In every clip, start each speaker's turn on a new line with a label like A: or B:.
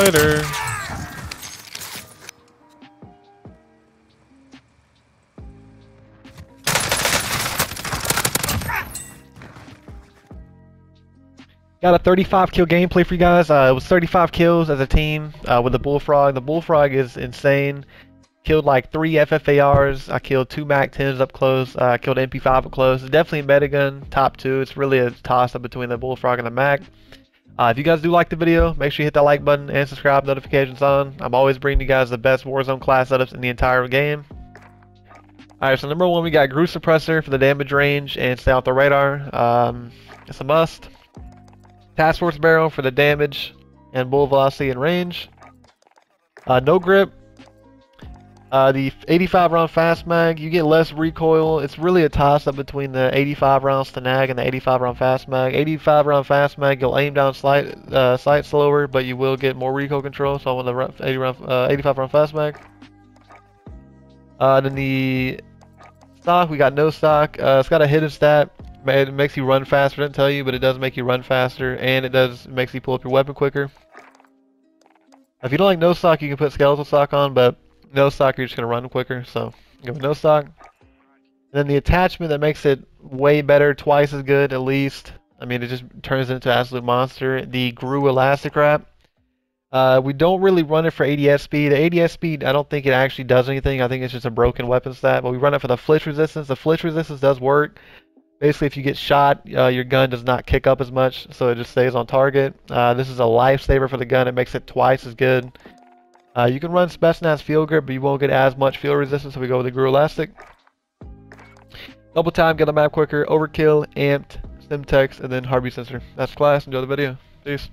A: Later. Got a 35 kill gameplay for you guys. Uh, it was 35 kills as a team uh, with the Bullfrog. The Bullfrog is insane. Killed like three FFARs. I killed two MAC 10s up close. Uh, I killed MP5 up close. Definitely a metagun, top two. It's really a toss up between the Bullfrog and the MAC. Uh, if you guys do like the video, make sure you hit that like button and subscribe, notifications on. I'm always bringing you guys the best Warzone class setups in the entire game. Alright, so number one, we got GRU Suppressor for the damage range and stay off the radar. Um, it's a must. Task Force Barrel for the damage and bull velocity and range. Uh, no grip. Uh, the 85 round fast mag, you get less recoil. It's really a toss up between the 85 round Stanag and the 85 round fast mag. 85 round fast mag, you'll aim down slight, uh, sight slower, but you will get more recoil control. So I want the 80 round, uh, 85 round fast mag. Uh, then the stock, we got no stock. Uh, it's got a hidden stat. It makes you run faster, didn't tell you, but it does make you run faster, and it does it makes you pull up your weapon quicker. If you don't like no stock, you can put skeletal stock on, but no stock, you're just gonna run quicker. So go with no stock. And then the attachment that makes it way better, twice as good at least. I mean, it just turns into an absolute monster. The GRU Elastic Wrap. Uh, we don't really run it for ADS speed. The ADS speed, I don't think it actually does anything. I think it's just a broken weapon stat. But we run it for the flinch resistance. The flinch resistance does work. Basically, if you get shot, uh, your gun does not kick up as much, so it just stays on target. Uh, this is a lifesaver for the gun. It makes it twice as good. Uh, you can run Spetsnaz field grip, but you won't get as much field resistance, so we go with the GRU Elastic. Double time, get a map quicker, overkill, amped, Semtex, and then heartbeat sensor. That's class. Enjoy the video. Peace.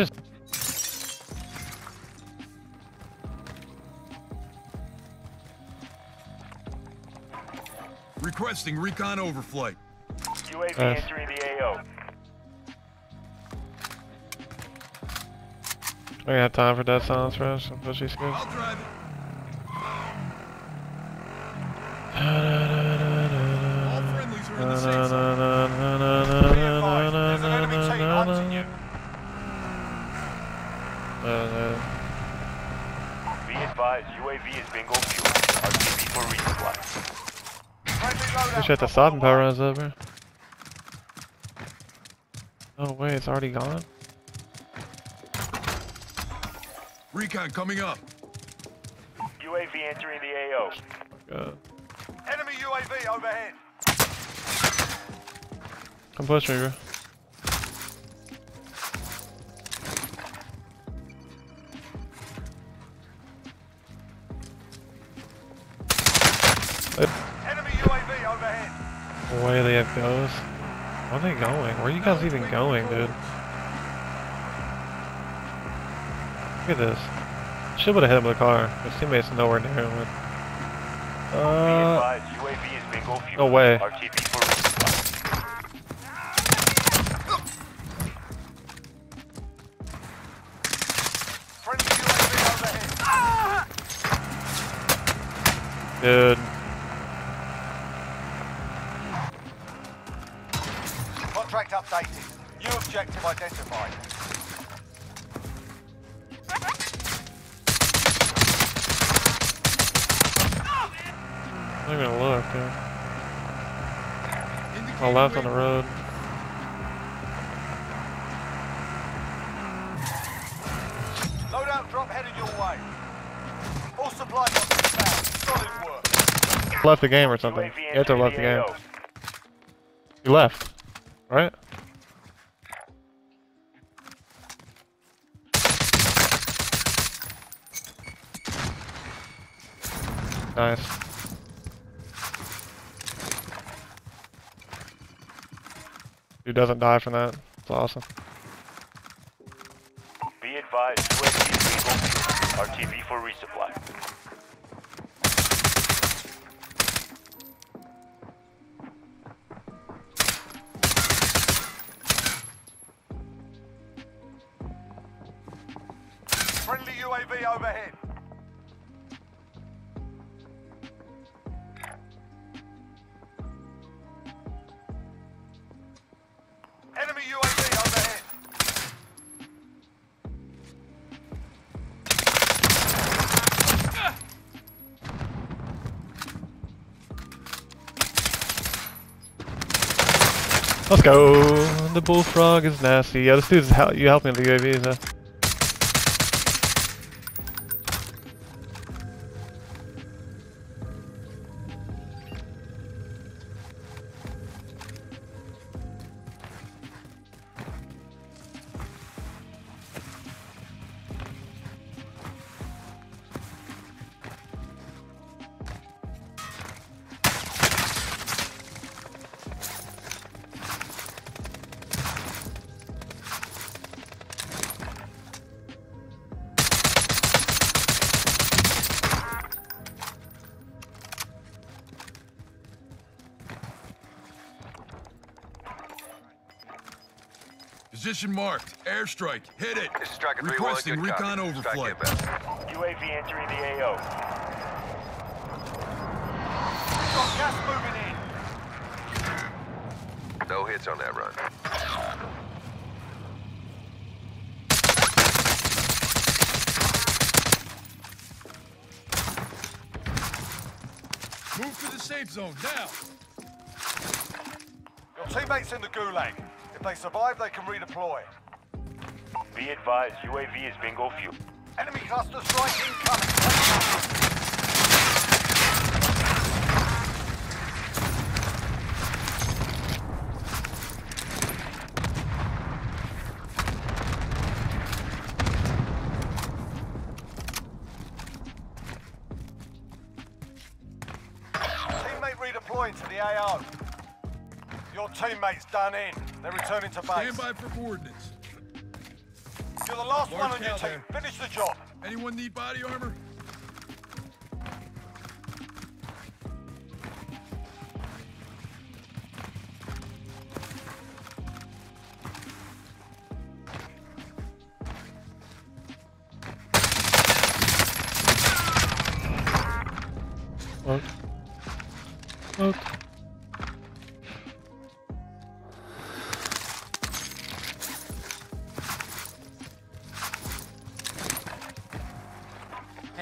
A: Just
B: Requesting recon overflight.
C: UAV
A: Uh.
C: entering the AO.
A: I got time for dead silence rush. I'm pushy skills.
B: I'll drive it. All friendlies are in the safe zone.
C: Be advised, there's an enemy team hunting you. Be advised, UAV is bingo fuel. RTB for resupply. Friendly loadout
A: Wish I had the
C: drop
A: sod
C: on
A: and
C: the
A: power
C: way.
A: runs over. Oh wait, it's already gone?
B: Recon coming up.
C: UAV entering the AO.
A: God.
C: Enemy UAV overhead.
A: Come push me, bro.
C: Enemy UAV overhead.
A: Away they have goes. Where are they going? Where are you guys even going, dude? Look at this. Should have hit him with a car. His teammates nowhere near him. Uh, no way. Dude. I'm not gonna look, dude.
B: Indicating
A: My left on the road.
C: Loadout drop headed your way. All supply boxes found. Solid work.
A: Left the game or something.
C: UAV
A: You have to left the game.
C: AO.
A: You left. Right? Nice. Dude doesn't die from that. It's awesome.
C: Be advised, UAV is fuel. RTB for resupply.
D: Friendly UAV overhead.
A: Let's go. The bullfrog is nasty. Yeah, this dude's hel you helping the UAVs, huh?
B: Position marked. Airstrike. Hit it.
E: This is Striker 3-1,
B: Requesting
E: good
B: recon
E: copy. Strike
B: overflight.
E: inbound.
C: UAV entering the AO.
D: Got gas moving in.
E: No hits on that run.
B: Move to the safe zone now.
D: Your teammates in the gulag. If they survive, they can redeploy.
C: Be advised, UAV is bingo fuel.
D: Enemy cluster strike incoming. Teammate redeploying to the AO. Your teammate's done in. They're returning to base.
B: Stand by for coordinates.
D: You're the last
B: Large
D: one on your team.
B: there.
D: Finish the job.
B: Anyone need body armor?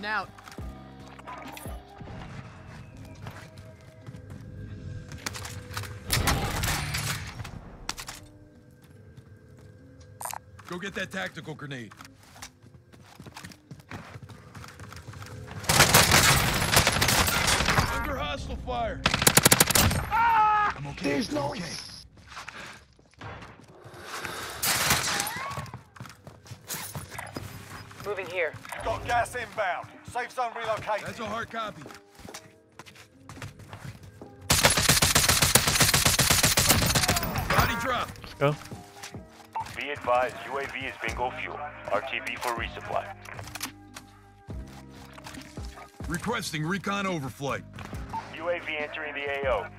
F: Heading out.
B: Go get that tactical grenade. Under hostile fire. I'm okay. There's no okay.
F: Moving here.
D: You've got gas inbound. Safe zone relocated.
B: That's a hard copy. Body drop.
A: Let's go.
C: Be advised, UAV is bingo fuel. RTB for resupply.
B: Requesting recon overflight.
C: UAV entering the AO.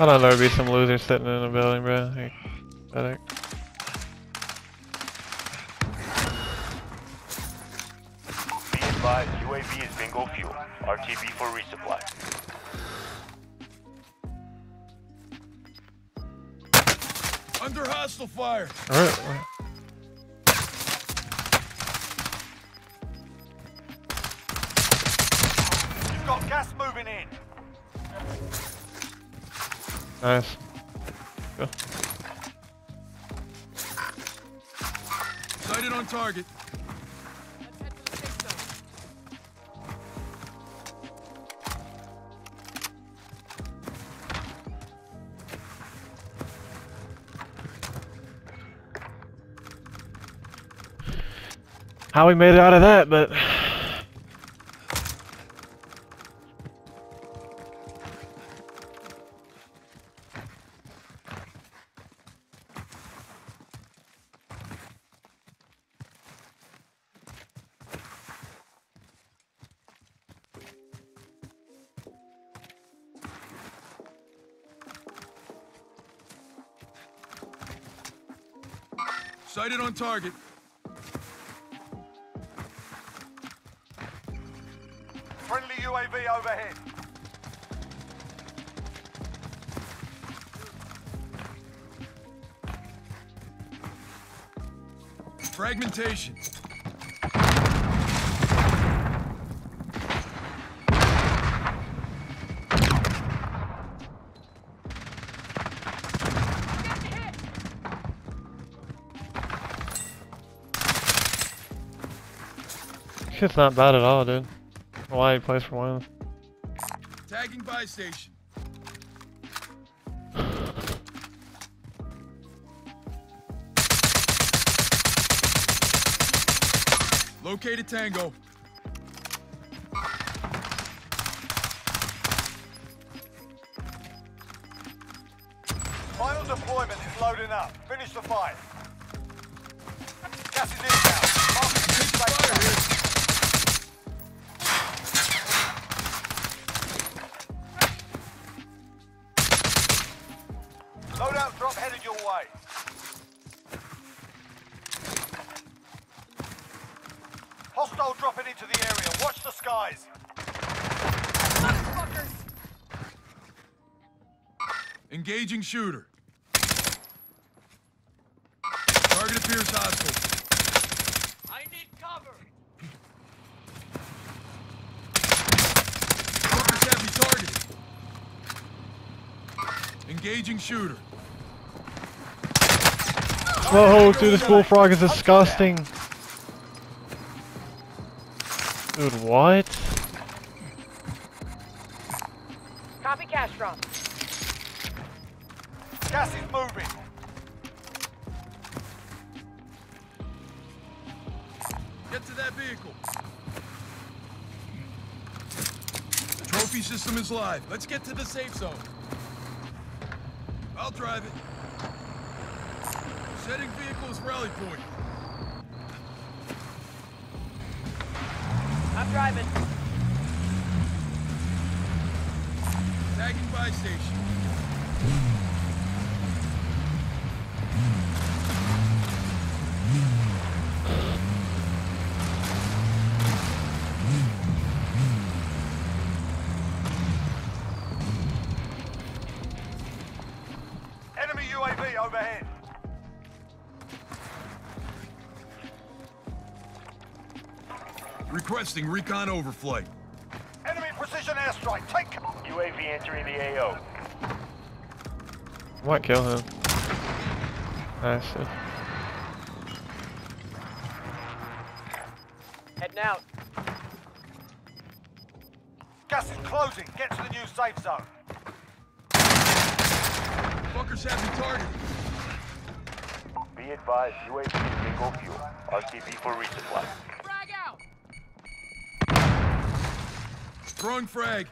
A: I don't know, there'd be some losers sitting in a building, bro. Hey, pathetic.
C: Be advised, UAV is bingo fuel. RTB for resupply.
B: Under hostile fire.
A: Alright.
D: You've got gas moving in.
A: Nice. Go.
B: Sighted on target.
A: How we made it out of that, but...
B: Sighted on target.
D: Friendly UAV overhead.
B: Fragmentation.
A: Shit's not bad at all, dude. Why he plays for one?
B: Tagging buy station. Located Tango.
D: Final deployment is loading up. Finish the fight.
B: Engaging shooter. Target appears hostile.
F: I need cover.
B: Fuckers have me targeted. Engaging shooter.
A: Whoa, dude, this bullfrog is disgusting. Dude, what?
B: Get to that vehicle. The trophy system is live. Let's get to the safe zone. I'll drive it. Setting vehicle as rally point.
F: I'm driving.
B: Tagging buy station. Requesting recon overflight.
D: Enemy precision airstrike. Take cover.
C: UAV entering the AO.
A: Might kill him. Nice.
F: Heading out.
D: Gas is closing. Get to the new safe zone.
B: Fuckers have me targeted.
C: Be advised, UAV is bingo fuel. RTB for resupply.
B: Throwing frag.